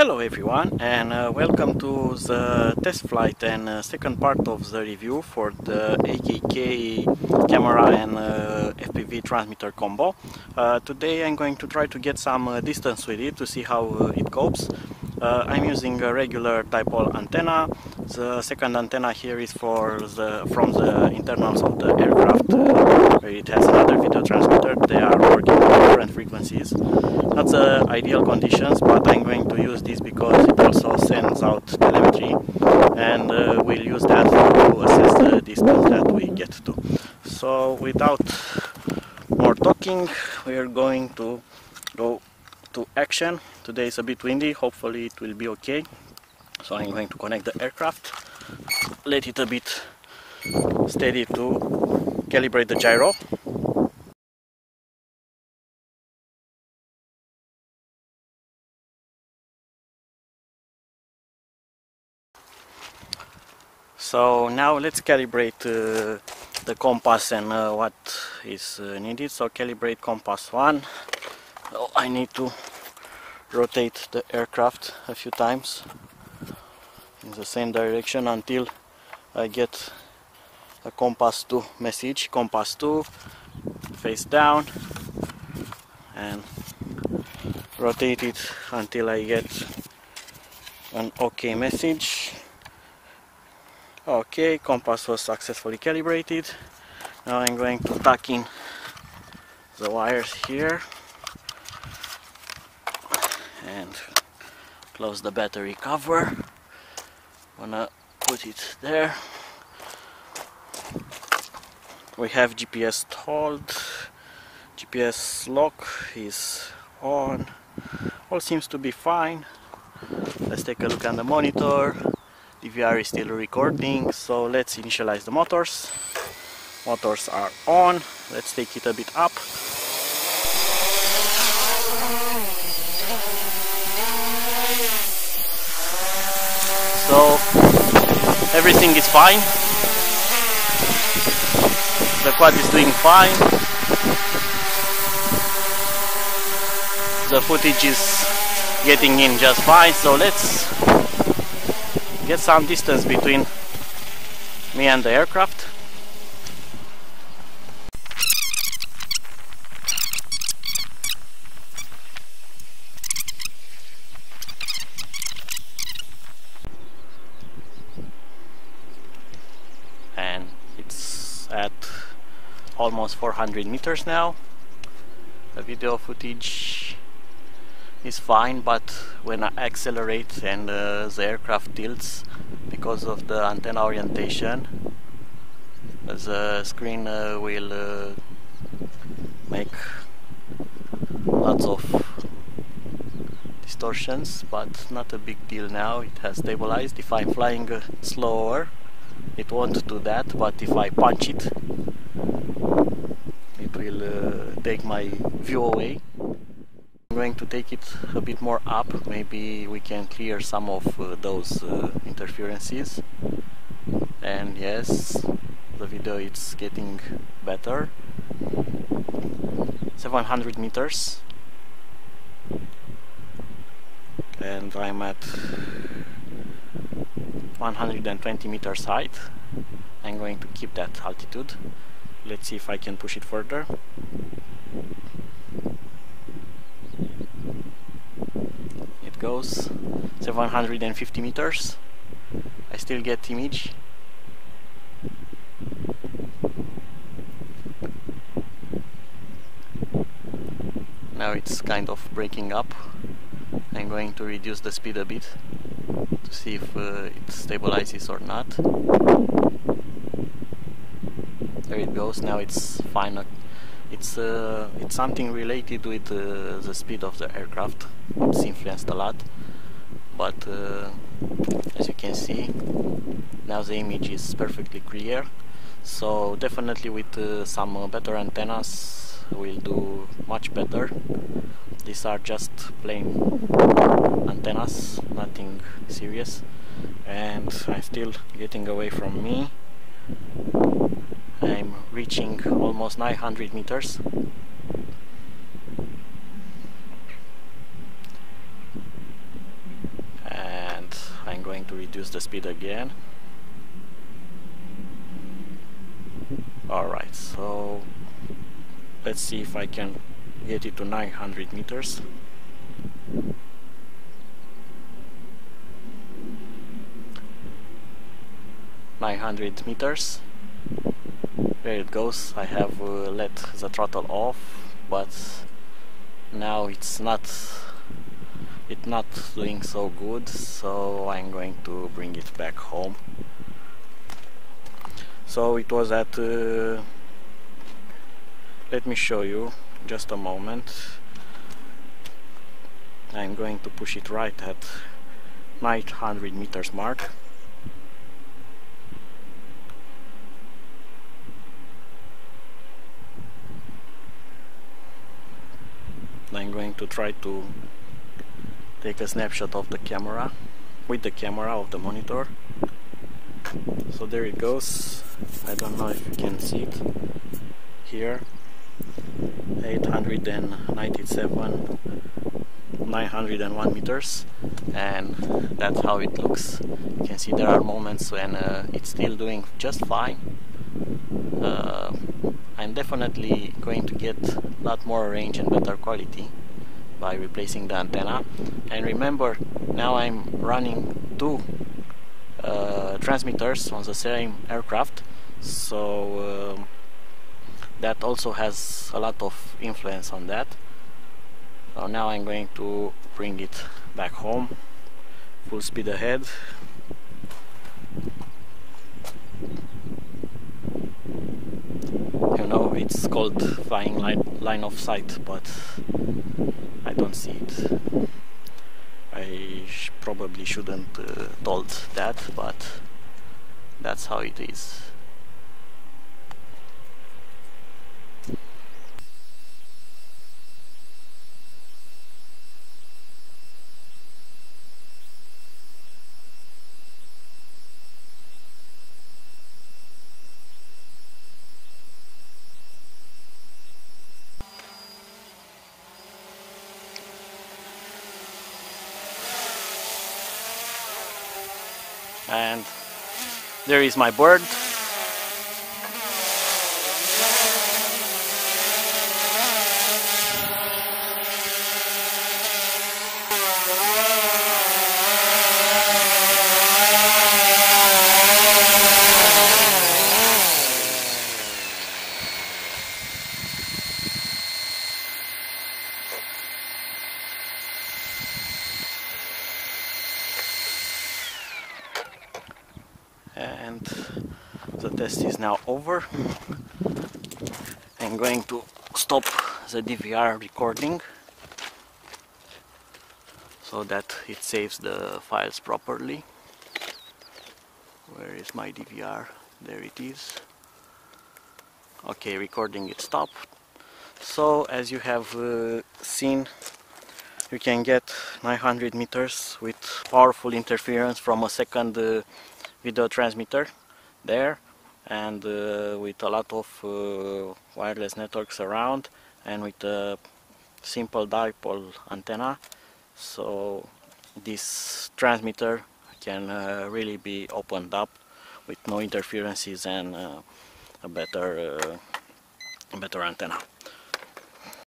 Hello everyone and uh, welcome to the test flight and uh, second part of the review for the AKK camera and uh, FPV transmitter combo. Uh, today I'm going to try to get some uh, distance with it to see how uh, it copes. I'm using a regular dipole antenna. The second antenna here is for the from the internals of the aircraft it has another video transmitter. They are working on different frequencies. Not the ideal conditions but I'm going to use this because it also sends out telemetry and uh, we'll use that to assess the distance that we get to. So without more talking we are going to go to action. Today is a bit windy, hopefully it will be okay. So I'm going to connect the aircraft, let it a bit steady to calibrate the gyro So now let's calibrate uh, the compass and uh, what is uh, needed. So calibrate compass 1. Oh, I need to rotate the aircraft a few times in the same direction until I get a compass 2 message. Compass 2 face down and rotate it until I get an OK message Okay, compass was successfully calibrated. Now I'm going to tuck in the wires here and close the battery cover. Wanna put it there. We have GPS stalled. GPS lock is on. All seems to be fine. Let's take a look on the monitor. DVR is still recording. So let's initialize the motors. Motors are on. Let's take it a bit up. So everything is fine. The quad is doing fine. The footage is getting in just fine. So let's get some distance between me and the aircraft. And it's at almost 400 meters now. The video footage is fine but when I accelerate and uh, the aircraft tilts because of the antenna orientation the screen uh, will uh, make lots of distortions but not a big deal now. It has stabilized. If I'm flying uh, slower it won't do that but if I punch it it will uh, take my view away I'm going to take it a bit more up, maybe we can clear some of uh, those uh, interferences. And yes, the video is getting better. 700 meters. And I'm at 120 meters height. I'm going to keep that altitude. Let's see if I can push it further goes 750 meters. I still get image. Now it's kind of breaking up. I'm going to reduce the speed a bit to see if uh, it stabilizes or not. There it goes. Now it's fine it's uh, it's something related with uh, the speed of the aircraft. It's influenced a lot, but uh, as you can see, now the image is perfectly clear. So definitely with uh, some better antennas, we'll do much better. These are just plain antennas, nothing serious, and I'm still getting away from me. I'm reaching almost 900 meters. And I'm going to reduce the speed again alright so let's see if I can get it to 900 meters Nine hundred meters. There it goes. I have uh, let the throttle off, but now it's not it's not doing so good. So I'm going to bring it back home. So it was at. Uh, let me show you just a moment I'm going to push it right at 900 meters mark I'm going to try to take a snapshot of the camera with the camera of the monitor. So there it goes. I don't know if you can see it here. 897 901 meters and that's how it looks. You can see there are moments when uh, it's still doing just fine. Uh, I'm definitely going to get a lot more range and better quality by replacing the antenna. And remember now I'm running two uh, transmitters on the same aircraft. So um, that also has a lot of influence on that. So now I'm going to bring it back home full speed ahead you know it's called flying line, line of sight but I don't see it. I sh probably shouldn't uh, told that but that's how it is and there is my bird test is now over. I'm going to stop the DVR recording so that it saves the files properly. Where is my DVR there it is. Okay recording it stopped so as you have uh, seen you can get 900 meters with powerful interference from a second uh, video transmitter there and uh, with a lot of uh, wireless networks around and with a simple dipole antenna. So this transmitter can uh, really be opened up with no interferences and uh, a better uh, a better antenna